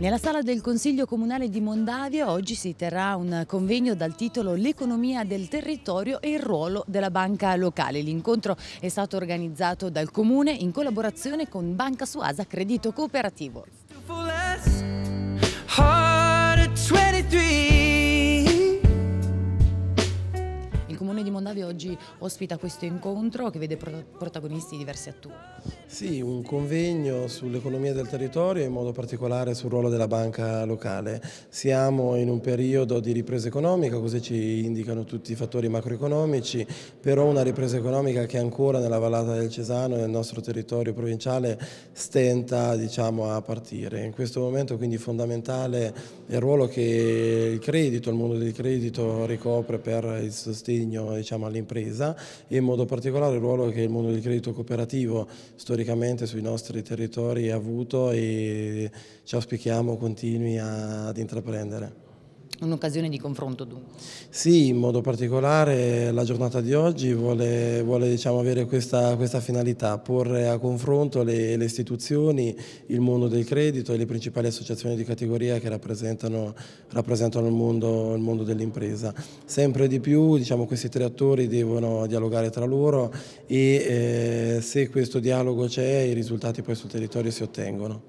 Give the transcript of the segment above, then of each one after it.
Nella sala del Consiglio Comunale di Mondavia oggi si terrà un convegno dal titolo L'economia del territorio e il ruolo della banca locale. L'incontro è stato organizzato dal Comune in collaborazione con Banca Suasa Credito Cooperativo. Di Mondavia oggi ospita questo incontro che vede pro- protagonisti diversi attori. Sì, un convegno sull'economia del territorio e in modo particolare sul ruolo della banca locale. Siamo in un periodo di ripresa economica, così ci indicano tutti i fattori macroeconomici, però una ripresa economica che ancora nella vallata del Cesano e nel nostro territorio provinciale stenta diciamo, a partire. In questo momento quindi fondamentale è il ruolo che il credito, il mondo del credito ricopre per il sostegno diciamo, all'impresa e in modo particolare il ruolo che il mondo del credito cooperativo storicamente sui nostri territori ha avuto e ci auspichiamo continui ad intraprendere. Un'occasione di confronto dunque. Sì, in modo particolare la giornata di oggi vuole, vuole, diciamo, avere questa, questa finalità, porre a confronto le, le istituzioni, il mondo del credito e le principali associazioni di categoria che rappresentano, rappresentano il, mondo, il mondo dell'impresa. Sempre di più diciamo, questi tre attori devono dialogare tra loro e eh, se questo dialogo c'è i risultati poi sul territorio si ottengono.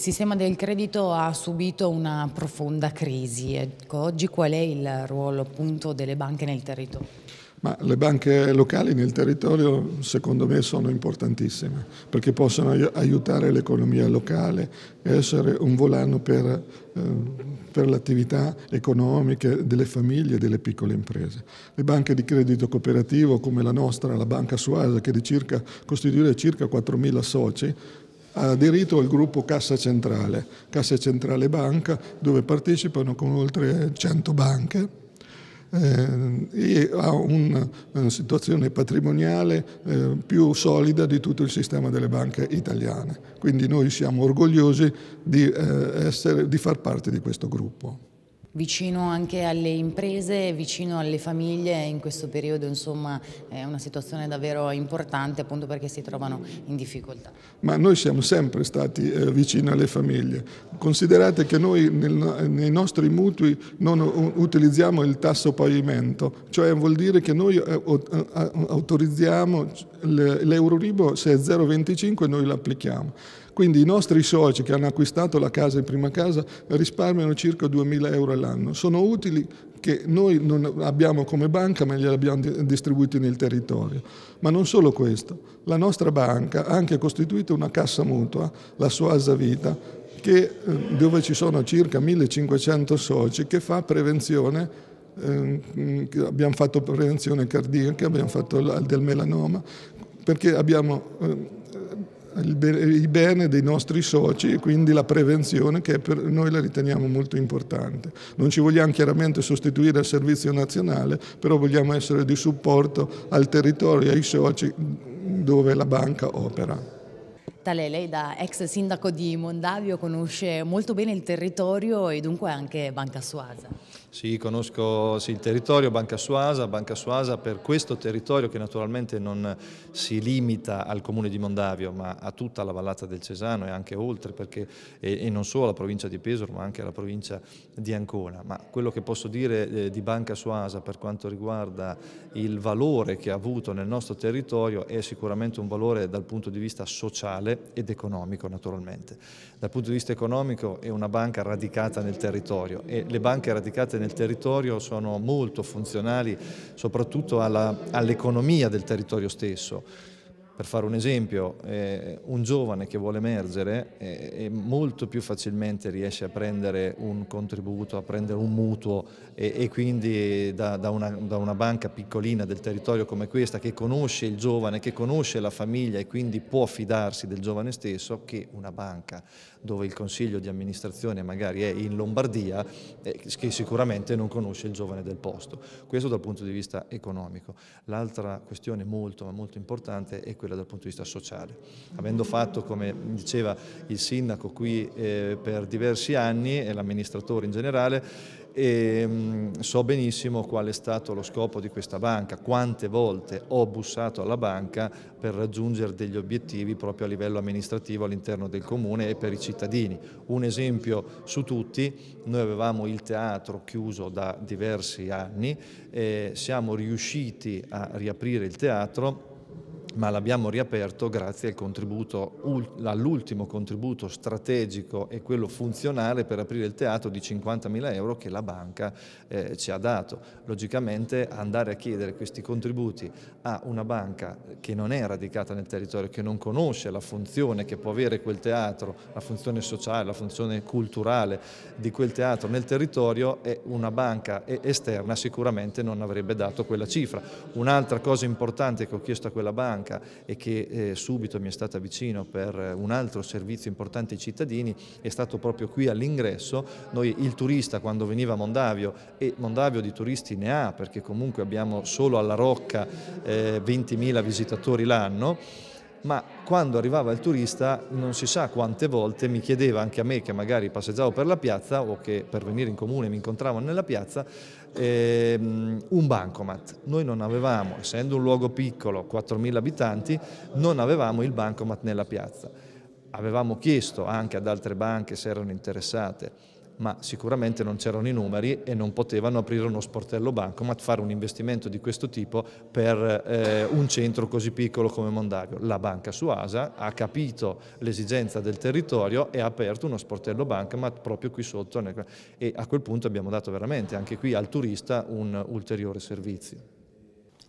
Il sistema del credito ha subito una profonda crisi. Ecco, oggi qual è il ruolo appunto delle banche nel territorio? Ma le banche locali nel territorio secondo me sono importantissime perché possono ai- aiutare l'economia locale e essere un volano per, eh, per le attività economiche delle famiglie e delle piccole imprese. Le banche di credito cooperativo come la nostra, la Banca Suasa, che circa, costituisce circa 4.000 soci, ha aderito al gruppo Cassa Centrale, Cassa Centrale Banca, dove partecipano con oltre 100 banche eh, e ha una, una situazione patrimoniale eh, più solida di tutto il sistema delle banche italiane. Quindi noi siamo orgogliosi di, eh, essere, di far parte di questo gruppo. Vicino anche alle imprese, vicino alle famiglie, in questo periodo insomma è una situazione davvero importante appunto perché si trovano in difficoltà. Ma noi siamo sempre stati eh, vicini alle famiglie. Considerate che noi nel- nei nostri mutui non utilizziamo il tasso pavimento, cioè vuol dire che noi eh, autorizziamo l- l'Euroribor se è 0,25 noi l'applichiamo. Quindi i nostri soci che hanno acquistato la casa in prima casa risparmiano circa 2.000 euro all'anno. Sono utili che noi non abbiamo come banca ma li abbiamo di- distribuiti nel territorio. Ma non solo questo, la nostra banca ha anche costituito una cassa mutua, la Suasa Vita, che, eh, dove ci sono circa 1.500 soci che fa prevenzione eh, abbiamo fatto prevenzione cardiaca, abbiamo fatto la- del melanoma, perché abbiamo eh, il be- il bene dei nostri soci e quindi la prevenzione che per noi la riteniamo molto importante. Non ci vogliamo chiaramente sostituire al servizio nazionale, però vogliamo essere di supporto al territorio e ai soci dove la banca opera. Tale lei da ex sindaco di Mondavio conosce molto bene il territorio e dunque anche Banca Suasa. Sì, conosco sì, il territorio Banca Suasa, Banca Suasa per questo territorio che naturalmente non si limita al comune di Mondavio ma a tutta la vallata del Cesano e anche oltre perché, e, e non solo alla provincia di Pesaro ma anche alla provincia di Ancona. Ma quello che posso dire eh, di Banca Suasa per quanto riguarda il valore che ha avuto nel nostro territorio è sicuramente un valore dal punto di vista sociale ed economico naturalmente. Dal punto di vista economico è una banca radicata nel territorio e le banche radicate nel territorio sono molto funzionali soprattutto all'economia del territorio stesso. Per fare un esempio, eh, un giovane che vuole emergere eh, molto più facilmente riesce a prendere un contributo, a prendere un mutuo e, e quindi da, da, una, da, una, banca piccolina del territorio come questa che conosce il giovane, che conosce la famiglia e quindi può fidarsi del giovane stesso che una banca dove il consiglio di amministrazione magari è in Lombardia eh, che sicuramente non conosce il giovane del posto. Questo dal punto di vista economico. L'altra questione molto ma molto importante è quella quella dal punto di vista sociale. Avendo fatto, come diceva il sindaco qui eh, per diversi anni e l'amministratore in generale, e mh, so benissimo qual è stato lo scopo di questa banca, quante volte ho bussato alla banca per raggiungere degli obiettivi proprio a livello amministrativo all'interno del comune e per i cittadini. Un esempio su tutti, noi avevamo il teatro chiuso da diversi anni, eh, siamo riusciti a riaprire il teatro ma l'abbiamo riaperto grazie all'ultimo contributo strategico e quello funzionale per aprire il teatro di 50.000 euro che la banca eh, ci ha dato. Logicamente andare a chiedere questi contributi a una banca che non è radicata nel territorio, che non conosce la funzione che può avere quel teatro, la funzione sociale, la funzione culturale di quel teatro nel territorio, e una banca esterna sicuramente non avrebbe dato quella cifra. Un'altra cosa importante che ho chiesto a quella banca banca e che eh, subito mi è stata vicino per un altro servizio importante ai cittadini è stato proprio qui all'ingresso. Noi il turista quando veniva a Mondavio e Mondavio di turisti ne ha perché comunque abbiamo solo alla Rocca eh, 20.000 visitatori l'anno ma quando arrivava il turista non si sa quante volte mi chiedeva anche a me che magari passeggiavo per la piazza o che per venire in comune mi incontravano nella piazza ehm, un bancomat. Noi non avevamo, essendo un luogo piccolo, 4.000 abitanti, non avevamo il bancomat nella piazza. Avevamo chiesto anche ad altre banche se erano interessate ma sicuramente non c'erano i numeri e non potevano aprire uno sportello bancomat, fare un investimento di questo tipo per eh, un centro così piccolo come Mondavio. La banca Suasa ha capito l'esigenza del territorio e ha aperto uno sportello bancomat proprio qui sotto e a quel punto abbiamo dato veramente anche qui al turista un ulteriore servizio.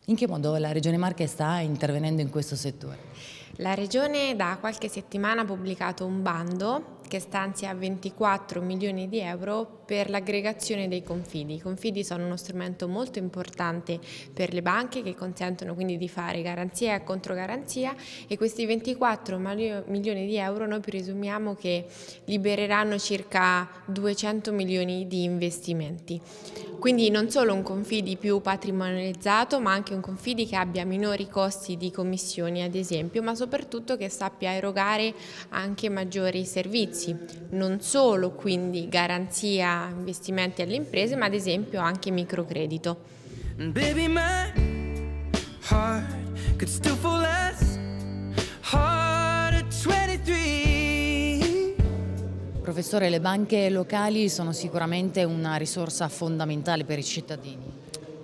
In che modo la Regione Marche sta intervenendo in questo settore? La Regione da qualche settimana ha pubblicato un bando che stanzia 24 milioni di euro per l'aggregazione dei confidi. I confidi sono uno strumento molto importante per le banche che consentono quindi di fare garanzia e controgaranzia e questi 24 milioni di euro noi presumiamo che libereranno circa 200 milioni di investimenti. Quindi non solo un confidi più patrimonializzato ma anche un confidi che abbia minori costi di commissioni ad esempio ma soprattutto che sappia erogare anche maggiori servizi, non solo quindi garanzia investimenti alle imprese, ma ad esempio anche microcredito. Baby, my heart could still fall less hard at 23. Professore, le banche locali sono sicuramente una risorsa fondamentale per i cittadini.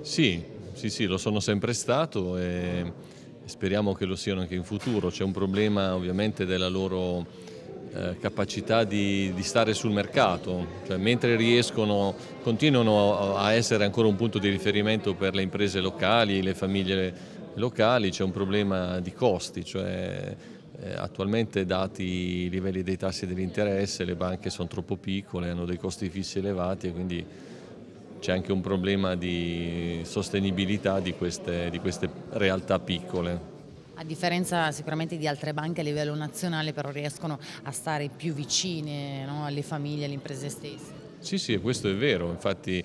Sì, sì, sì, lo sono sempre stato e speriamo che lo siano anche in futuro. C'è un problema ovviamente della loro eh, capacità di, di, stare sul mercato, cioè, mentre riescono, continuano a essere ancora un punto di riferimento per le imprese locali, le famiglie locali, c'è un problema di costi, cioè, eh, attualmente dati i livelli dei tassi dell'interesse, le banche sono troppo piccole, hanno dei costi fissi elevati e quindi c'è anche un problema di sostenibilità di queste, di queste realtà piccole. A differenza sicuramente di altre banche a livello nazionale, però riescono a stare più vicine no, alle famiglie, alle imprese stesse. Sì, sì, questo è vero, infatti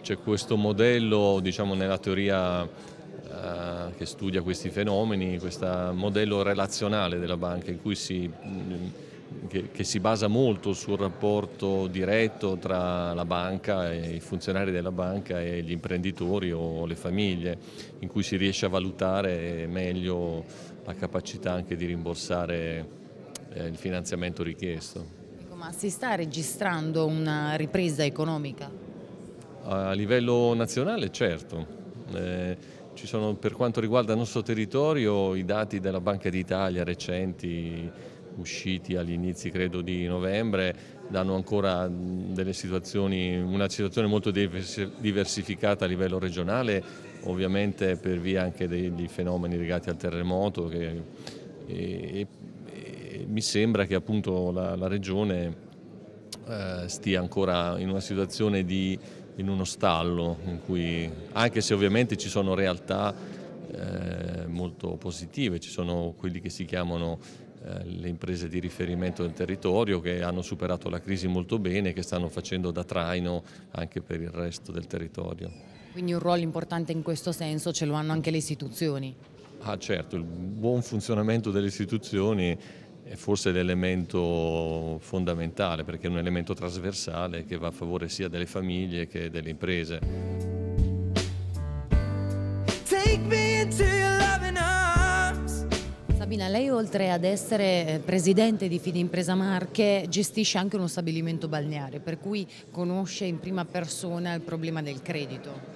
c'è questo modello diciamo, nella teoria eh, che studia questi fenomeni, questo modello relazionale della banca in cui si che, che, si basa molto sul rapporto diretto tra la banca e i funzionari della banca e gli imprenditori o le famiglie, in cui si riesce a valutare meglio la capacità anche di rimborsare eh, il finanziamento richiesto. Ecco, ma si sta registrando una ripresa economica? A livello nazionale certo. Eh, ci sono, per quanto riguarda il nostro territorio i dati della Banca d'Italia recenti usciti agli inizi credo di novembre danno ancora situazioni, una situazione molto diversificata a livello regionale, ovviamente per via anche degli fenomeni legati al terremoto che e, e mi sembra che appunto la, la Regione eh, stia ancora in una situazione di in uno stallo in cui anche se ovviamente ci sono realtà eh, molto positive, ci sono quelli che si chiamano le imprese di riferimento del territorio che hanno superato la crisi molto bene e che stanno facendo da traino anche per il resto del territorio. Quindi un ruolo importante in questo senso ce lo hanno anche le istituzioni? Ah certo, il buon funzionamento delle istituzioni è forse l'elemento fondamentale perché è un elemento trasversale che va a favore sia delle famiglie che delle imprese. Sabina, lei oltre ad essere eh, presidente di Fide Impresa Marche gestisce anche uno stabilimento balneare, per cui conosce in prima persona il problema del credito.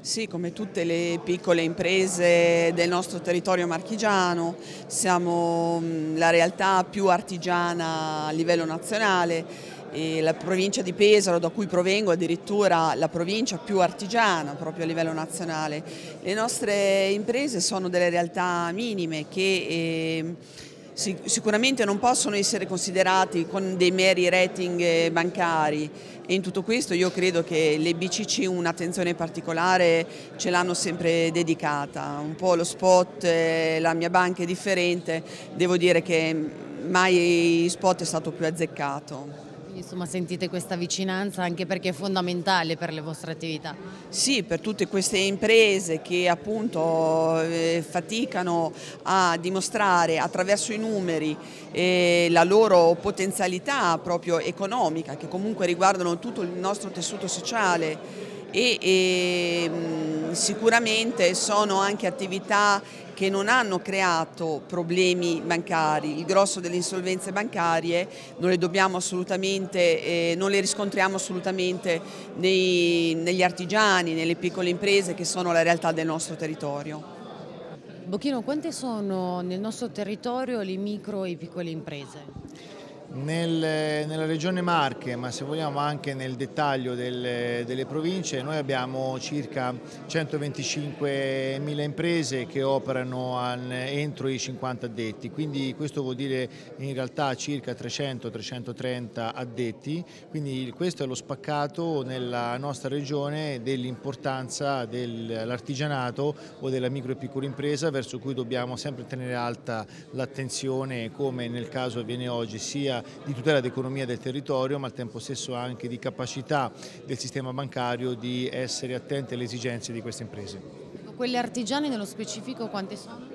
Sì, come tutte le piccole imprese del nostro territorio marchigiano, siamo mm, la realtà più artigiana a livello nazionale la provincia di Pesaro, da cui provengo, addirittura la provincia più artigiana proprio a livello nazionale. Le nostre imprese sono delle realtà minime che eh, sicuramente non possono essere considerati con dei meri rating eh, bancari e in tutto questo io credo che le BCC un'attenzione particolare ce l'hanno sempre dedicata, un po' lo spot, eh, la mia banca è differente, devo dire che mai spot è stato più azzeccato. Insomma, sentite questa vicinanza anche perché è fondamentale per le vostre attività. Sì, per tutte queste imprese che appunto eh, faticano a dimostrare attraverso i numeri eh, la loro potenzialità proprio economica, che comunque riguardano tutto il nostro tessuto sociale e, e sicuramente sono anche attività che non hanno creato problemi bancari, il grosso delle insolvenze bancarie non le eh, non le riscontriamo assolutamente nei, negli artigiani, nelle piccole imprese che sono la realtà del nostro territorio. Bocchino, quante sono nel nostro territorio le micro e piccole imprese? Nel, nella regione Marche, ma se vogliamo anche nel dettaglio delle, delle province, noi abbiamo circa 125.000 imprese che operano an, entro i 50 addetti, quindi questo vuol dire in realtà circa 300-330 addetti, quindi questo è lo spaccato nella nostra regione dell'importanza dell'artigianato o della micro e piccola impresa verso cui dobbiamo sempre tenere alta l'attenzione come nel caso avviene oggi sia di tutela dell'economia del territorio ma al tempo stesso anche di capacità del sistema bancario di essere attenti alle esigenze di queste imprese. Quelle artigiane nello specifico quante sono?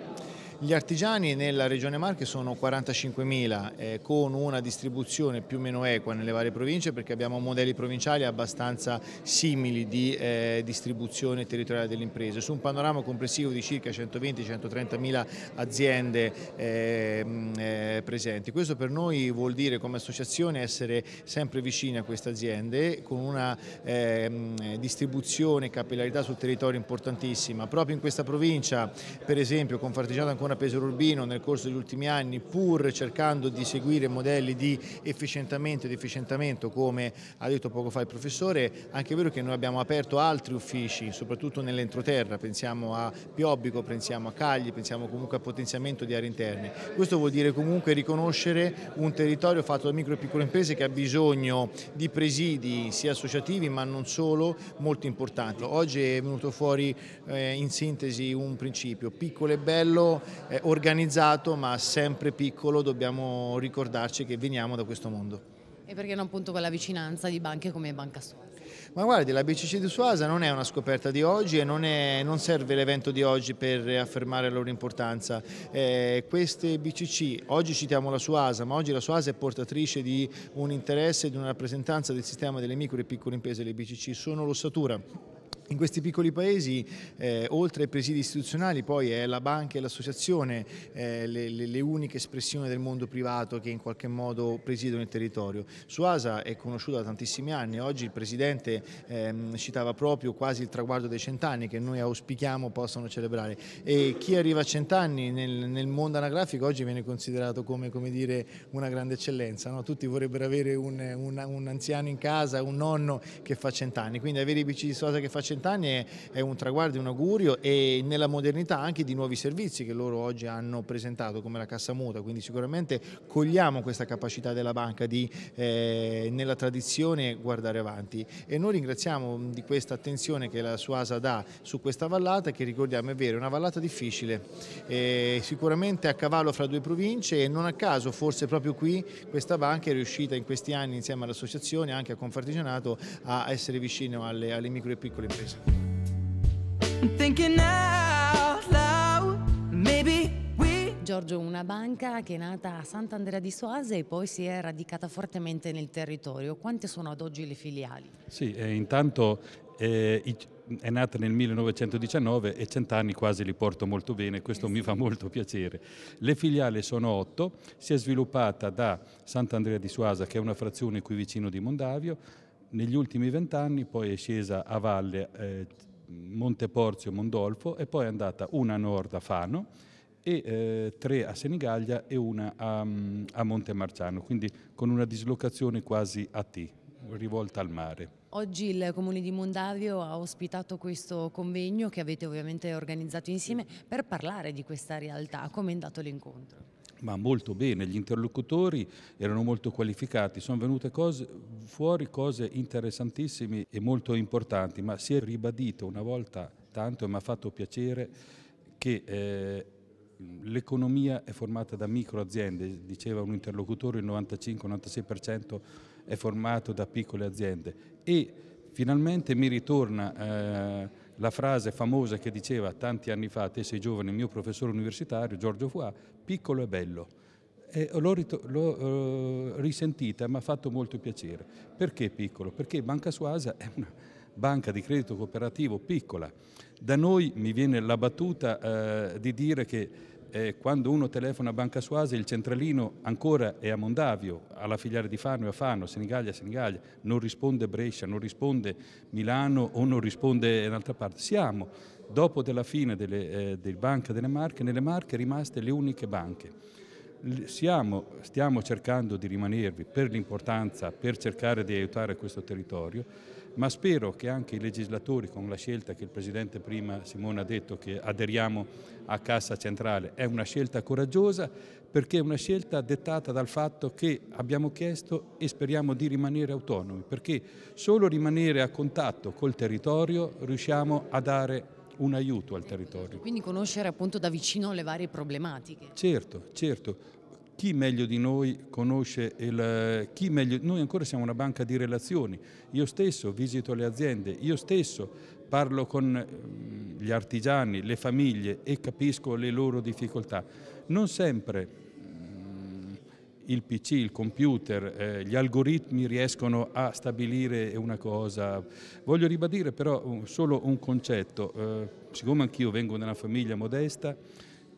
Gli artigiani nella Regione Marche sono 45.000 eh, con una distribuzione più o meno equa nelle varie province perché abbiamo modelli provinciali abbastanza simili di eh, distribuzione territoriale delle imprese. Su un panorama complessivo di circa 120-130.000 aziende eh, eh, presenti. Questo per noi vuol dire come associazione essere sempre vicini a queste aziende con una ehm, distribuzione e capillarità sul territorio importantissima. Proprio in questa provincia, per esempio, con Fartigiano ancora Comune Pesaro Urbino nel corso degli ultimi anni pur cercando di seguire modelli di efficientamento ed efficientamento come ha detto poco fa il professore, anche è vero che noi abbiamo aperto altri uffici soprattutto nell'entroterra, pensiamo a Piobbico, pensiamo a Cagli, pensiamo comunque a potenziamento di aree interne. Questo vuol dire comunque riconoscere un territorio fatto da micro e piccole imprese che ha bisogno di presidi sia associativi ma non solo molto importanti. Oggi è venuto fuori eh, in sintesi un principio, piccolo e bello eh, organizzato ma sempre piccolo, dobbiamo ricordarci che veniamo da questo mondo. E perché non appunto con la vicinanza di banche come Banca Suasa? Ma guardi, la BCC di Suasa non è una scoperta di oggi e non, è, non serve l'evento di oggi per affermare la loro importanza. Eh, queste BCC, oggi citiamo la Suasa, ma oggi la Suasa è portatrice di un interesse e di una rappresentanza del sistema delle micro e piccole imprese, le BCC sono l'ossatura in questi piccoli paesi, eh, oltre ai presidi istituzionali, poi è la banca e l'associazione eh, le, le, le, uniche espressioni del mondo privato che in qualche modo presidono il territorio. Suasa è conosciuta da tantissimi anni, oggi il Presidente ehm, citava proprio quasi il traguardo dei cent'anni che noi auspichiamo possano celebrare e chi arriva a cent'anni nel, nel, mondo anagrafico oggi viene considerato come, come dire, una grande eccellenza, no? tutti vorrebbero avere un, un, un, anziano in casa, un nonno che fa cent'anni, quindi avere i BC di Suasa che fa cent'anni cent'anni è, un traguardo un augurio e nella modernità anche di nuovi servizi che loro oggi hanno presentato come la cassa muta, quindi sicuramente cogliamo questa capacità della banca di eh, nella tradizione guardare avanti e noi ringraziamo di questa attenzione che la Suasa dà su questa vallata che ricordiamo è vero, è una vallata difficile, eh, sicuramente a cavallo fra due province e non a caso forse proprio qui questa banca è riuscita in questi anni insieme all'associazione anche a Confartigianato a essere vicino alle, alle micro e piccole imprese. Giorgio, una banca che è nata a Sant'Andrea di Soase e poi si è radicata fortemente nel territorio. Quante sono ad oggi le filiali? Sì, eh, intanto eh, è nata nel 1919 e cent'anni quasi li porto molto bene, questo mi fa molto piacere. Le filiali sono otto, si è sviluppata da Sant'Andrea di Suasa che è una frazione qui vicino di Mondavio, negli ultimi vent'anni poi è scesa a valle eh, Monteporzio, Mondolfo e poi è andata una a nord a Fano e eh, tre a Senigallia e una a, a Montemarciano, quindi con una dislocazione quasi a T, rivolta al mare. Oggi il Comune di Mondavio ha ospitato questo convegno che avete ovviamente organizzato insieme per parlare di questa realtà. Come è andato l'incontro? Ma molto bene, gli interlocutori erano molto qualificati, sono venute cose, fuori cose interessantissime e molto importanti, ma si è ribadito una volta tanto e mi ha fatto piacere che eh, l'economia è formata da micro aziende, diceva un interlocutore il 95-96% è formato da piccole aziende. E finalmente mi ritorna eh, la frase famosa che diceva tanti anni fa, te sei giovane, il mio professore universitario Giorgio Fuà, piccolo e bello. E l'ho, uh, risentita e mi ha fatto molto piacere. Perché piccolo? Perché Banca Suasa è una banca di credito cooperativo piccola. Da noi mi viene la battuta uh, di dire che eh, quando uno telefona a Banca Suase il centralino ancora è a Mondavio, alla filiale di Fano e a Fano, Senigallia Senigallia, non risponde Brescia, non risponde Milano o non risponde un'altra parte. Siamo, dopo della fine delle, eh, del Banca delle Marche, nelle Marche rimaste le uniche banche. Siamo, stiamo cercando di rimanervi per l'importanza, per cercare di aiutare questo territorio, ma spero che anche i legislatori, con la scelta che il Presidente prima Simone ha detto che aderiamo a Cassa Centrale, è una scelta coraggiosa perché è una scelta dettata dal fatto che abbiamo chiesto e speriamo di rimanere autonomi, perché solo rimanere a contatto col territorio riusciamo a dare un aiuto al territorio. Quindi conoscere appunto da vicino le varie problematiche. Certo, certo. Chi meglio di noi conosce il... Chi meglio, noi ancora siamo una banca di relazioni. Io stesso visito le aziende, io stesso parlo con mm, gli artigiani, le famiglie e capisco le loro difficoltà. Non sempre il PC, il computer, eh, gli algoritmi riescono a stabilire una cosa. Voglio ribadire però solo un concetto, eh, siccome anch'io vengo da una famiglia modesta,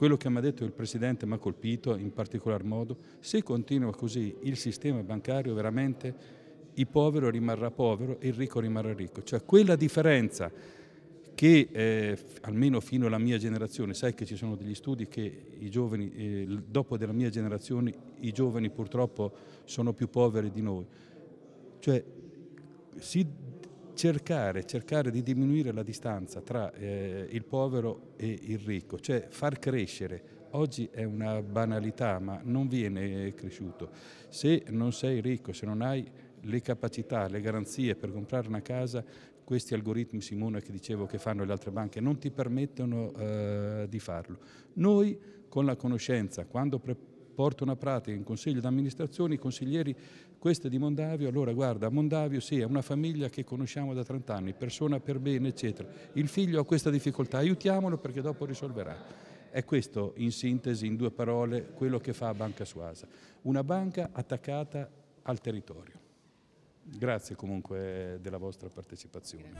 quello che mi ha detto il Presidente mi ha colpito in particolar modo, se continua così il sistema bancario veramente il povero rimarrà povero e il ricco rimarrà ricco, cioè quella differenza che eh, almeno fino alla mia generazione, sai che ci sono degli studi che i giovani, eh, dopo della mia generazione, i giovani purtroppo sono più poveri di noi. Cioè, si cercare, cercare di diminuire la distanza tra eh, il povero e il ricco, cioè far crescere. Oggi è una banalità, ma non viene cresciuto. Se non sei ricco, se non hai le capacità, le garanzie per comprare una casa, questi algoritmi, Simone, che dicevo che fanno le altre banche, non ti permettono eh, di farlo. Noi, con la conoscenza, quando porto una pratica in consiglio d'amministrazione, i consiglieri, questo è di Mondavio, allora guarda, Mondavio sì, è una famiglia che conosciamo da 30 anni, persona per bene, eccetera. Il figlio ha questa difficoltà, aiutiamolo perché dopo risolverà. È questo, in sintesi, in due parole, quello che fa Banca Suasa. Una banca attaccata al territorio. Grazie comunque della vostra partecipazione.